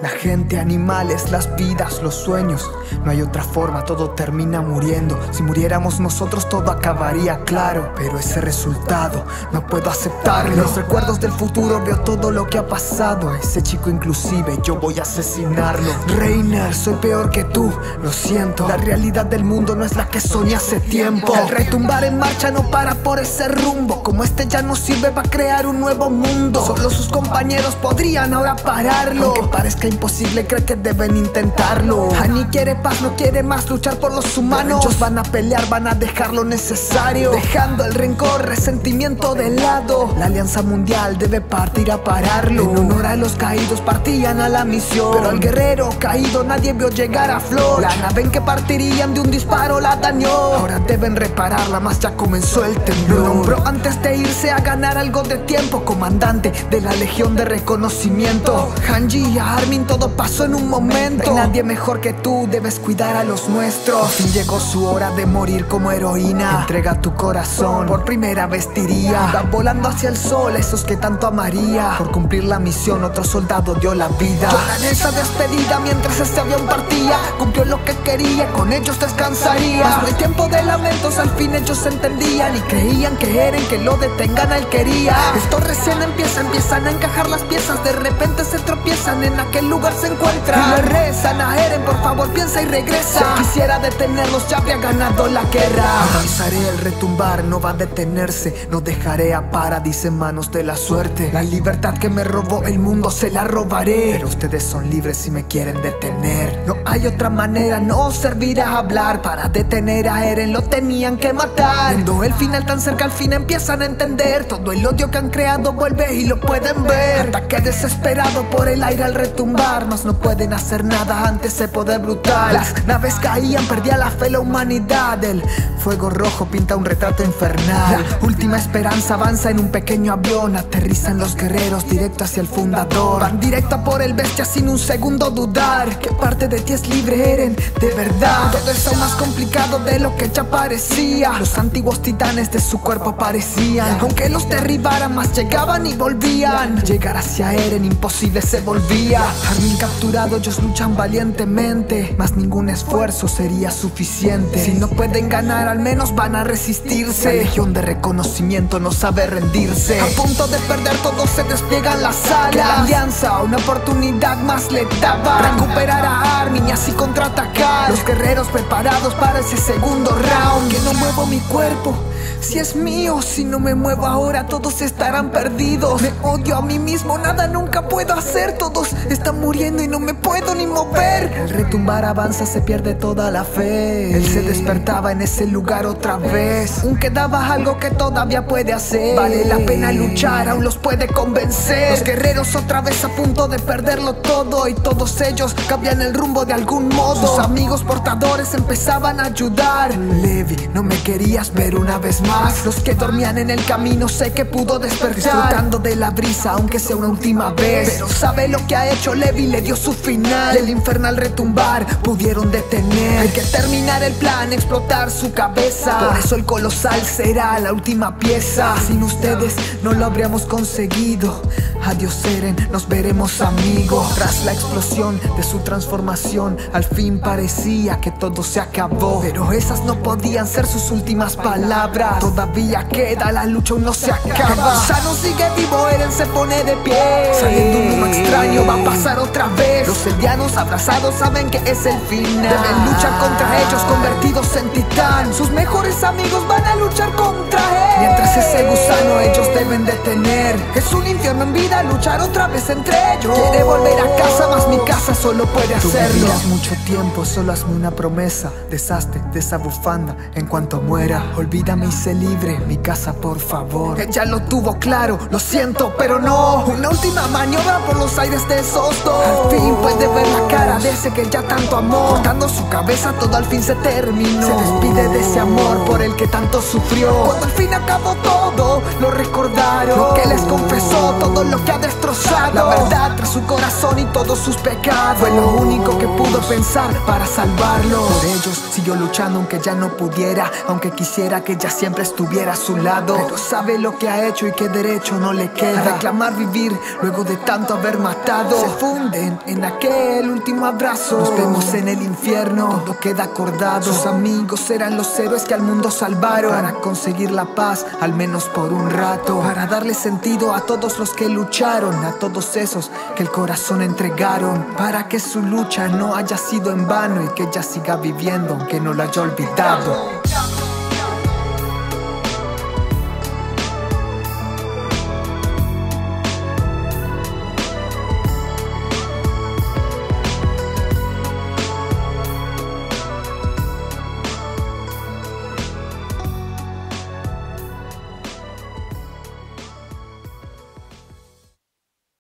La gente, animales, las vidas, los sueños. No hay otra forma, todo termina muriendo. Si muriéramos nosotros todo acabaría claro. Pero ese resultado no puedo aceptarlo. Los recuerdos del futuro veo todo lo que ha pasado. Ese chico inclusive yo voy a asesinarlo. Reiner, soy peor que tú, lo siento. La realidad del mundo no es la que soñé hace tiempo. El retumbar en marcha no para por ese rumbo. Como este ya no sirve va a crear un nuevo mundo. Solo sus compañeros podrían ahora pararlo. Imposible, cree que deben intentarlo. Annie quiere paz, no quiere más luchar por los humanos. Ellos van a pelear, van a dejar lo necesario. Dejando el rencor, resentimiento de lado. La alianza mundial debe partir a pararlo. En honor a los caídos partían a la misión. Pero al guerrero caído nadie vio llegar a flor. La nave en que partirían de un disparo la dañó. Ahora deben repararla, más ya comenzó el temblor. Lo nombró antes de irse a ganar algo de tiempo. Comandante de la legión de reconocimiento. Hanji y Todo pasó en un momento. Hay nadie mejor que tú, debes cuidar a los nuestros. Fin llegó su hora de morir como heroína. Entrega tu corazón, por primera vez diría. Va volando hacia el sol, esos que tanto amaría. Por cumplir la misión, otro soldado dio la vida. Lloran esa despedida mientras este avión partía. Cumplió lo que quería, con ellos descansaría. Mas no hay tiempo de lamentos, al fin ellos entendían y creían que Eren que lo detengan a él quería. Esto recién empieza, empiezan a encajar las piezas. De repente se tropiezan, en aquel lugar se encuentran. Y le rezan a Eren, por favor piensa y regresa. Si quisiera detenerlos, ya habría ganado la guerra. Avanzaré, el retumbar no va a detenerse. No dejaré a Paradis en manos de la suerte. La libertad que me robó el mundo se la robaré. Pero ustedes son libres si me quieren detener. No hay otra manera, no servirá hablar. Para detener a Eren lo tenían que matar. Viendo el final tan cerca, al fin empiezan a entender. Todo el odio que han creado vuelve y lo pueden ver. Ataque desesperado por el aire al retumbar. Mas no pueden hacer nada ante ese poder brutal. Las naves caían, perdía la fe la humanidad. El fuego rojo pinta un retrato infernal. La última esperanza avanza en un pequeño avión. Aterrizan los guerreros directo hacia el fundador. Van directo por el bestia sin un segundo dudar. Que parte de ti es libre, Eren, de verdad. Todo es aún más complicado de lo que ya parecía. Los antiguos titanes de su cuerpo aparecían. Aunque los derribaran, más llegaban y volvían. Llegar hacia Eren imposible se volvía. Armin capturado, ellos luchan valientemente. Mas ningún esfuerzo sería suficiente. Si no pueden ganar, al menos van a resistirse. La legión de reconocimiento no sabe rendirse. A punto de perder, todos se despliegan las alas. La alianza, una oportunidad más le daba. Recuperar a Armin y así contraatacar. Los guerreros preparados para ese segundo round. Que no muevo mi cuerpo. Si es mío, si no me muevo ahora, todos estarán perdidos. Me odio a mí mismo, nada nunca puedo hacer. Todos están muriendo y no me puedo ni mover. El retumbar avanza, se pierde toda la fe. Él se despertaba en ese lugar otra vez. Aún quedaba algo que todavía puede hacer. Vale la pena luchar, aún los puede convencer. Los guerreros otra vez a punto de perderlo todo. Y todos ellos cambian el rumbo de algún modo. Sus amigos portadores empezaban a ayudar. Levi, no me querías ver una vez más. Los que dormían en el camino sé que pudo despertar Disfrutando de la brisa aunque sea una última vez. Pero sabe lo que ha hecho Levi, le dio su final. El infernal retumbar pudieron detener. Hay que terminar el plan, explotar su cabeza. Por eso el colosal será la última pieza. Sin ustedes no lo habríamos conseguido Adiós Eren, nos veremos amigos. Tras la explosión de su transformación Al fin parecía que todo se acabó. Pero esas no podían ser sus últimas palabras. Todavía queda, la lucha aún no se acaba. No sigue vivo, Eren se pone de pie. Saliendo un mundo extraño, va a pasar otra vez. Los eldianos abrazados saben que es el final. Deben luchar contra en titán. Sus mejores amigos van a luchar contra él. Mientras ese gusano ellos deben detener Es un infierno en vida luchar otra vez entre ellos. Quiere volver a casa, casa solo puede hacerlo. Tú mucho tiempo, solo hazme una promesa Deshazte de esa bufanda. En cuanto muera Olvídame y sé libre, mi casa por favor Ella lo tuvo claro, lo siento, pero no. Una última maniobra por los aires de esos dos. Al fin puede ver la cara de ese que ya tanto amó. Cortando su cabeza todo al fin fin se terminó. Se despide de ese amor por el que tanto sufrió. Cuando al fin acabó todo, lo recordaron. Lo que les confesó, todo lo que ha destrozado. La verdad tras su corazón y todos sus pecados. Fue lo único que pudo pensar para salvarlo. Por ellos siguió luchando aunque ya no pudiera. Aunque quisiera que ya siempre estuviera a su lado. Pero sabe lo que ha hecho y qué derecho no le queda. A reclamar vivir luego de tanto haber matado. Se funden en aquel último abrazo. Nos vemos en el infierno, todo queda acordado. Sus amigos eran los héroes que al mundo salvaron. Para conseguir la paz, al menos por un rato. Para darle sentido a todos los lucharon. A todos esos que el corazón entregaron. Para que su lucha no haya sido en vano y que ella siga viviendo aunque no la haya olvidado.